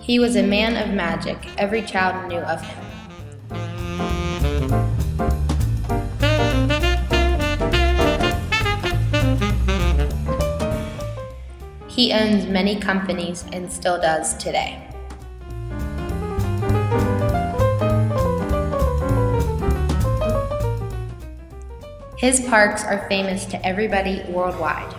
He was a man of magic. Every child knew of him. He owns many companies and still does today. His parks are famous to everybody worldwide.